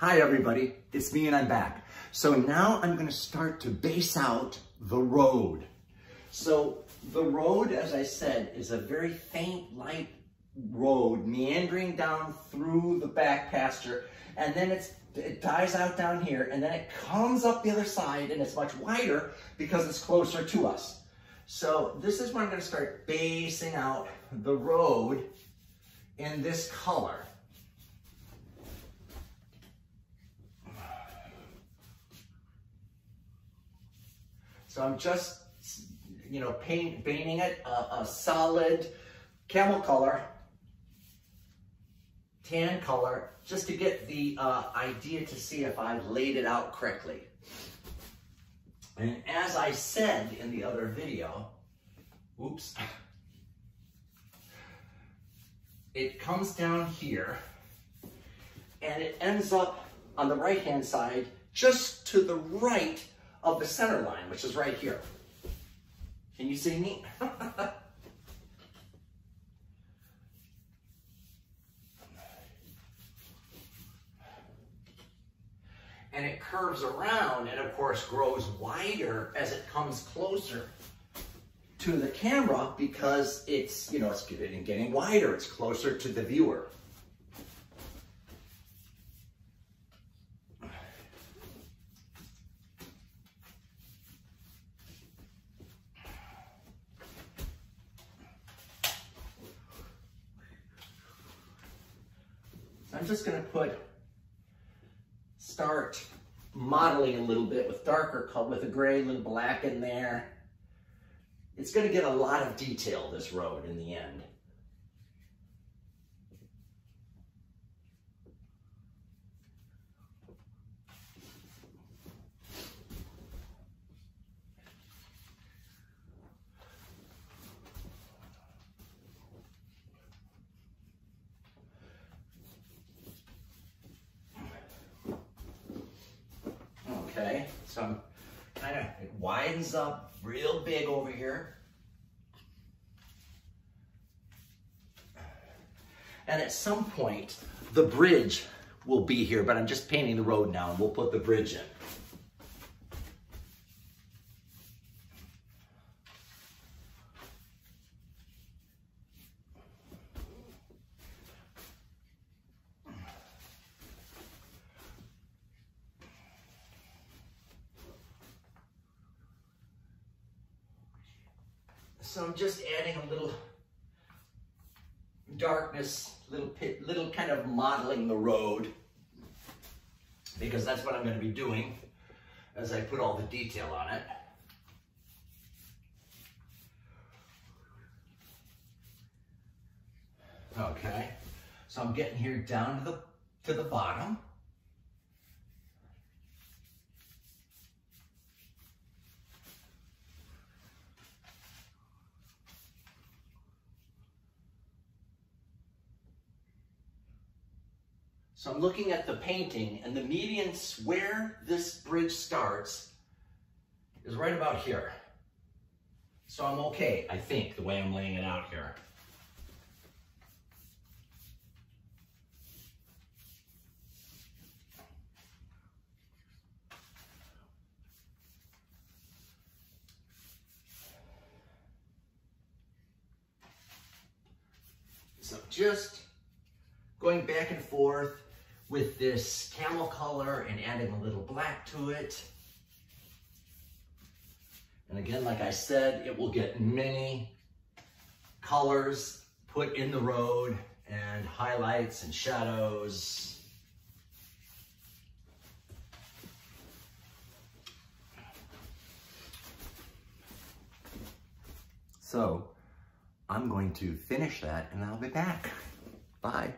Hi everybody, it's me and I'm back. So now I'm gonna start to base out the road. So the road, as I said, is a very faint light road meandering down through the back pasture and then it's it dies out down here and then it comes up the other side and it's much wider because it's closer to us. So this is when I'm gonna start basing out the road in this color. So I'm just, you know, paint, painting it a, a solid camel color, tan color, just to get the uh, idea to see if I've laid it out correctly. And as I said in the other video, oops, it comes down here and it ends up on the right-hand side just to the right of the center line, which is right here. Can you see me? and it curves around and of course grows wider as it comes closer to the camera because it's, you know, it's getting, getting wider, it's closer to the viewer. I'm just gonna put, start mottling a little bit with darker color, with a gray, little black in there. It's gonna get a lot of detail, this road, in the end. Okay, so kind of, it widens up real big over here. And at some point, the bridge will be here, but I'm just painting the road now and we'll put the bridge in. So I'm just adding a little darkness, little pit, little kind of mottling the road because that's what I'm going to be doing as I put all the detail on it. Okay, so I'm getting here down to the to the bottom. So I'm looking at the painting and the median where this bridge starts is right about here. So I'm okay, I think, the way I'm laying it out here. So just going back and forth, with this camel color and adding a little black to it. And again, like I said, it will get many colors put in the road and highlights and shadows. So I'm going to finish that and I'll be back. Bye.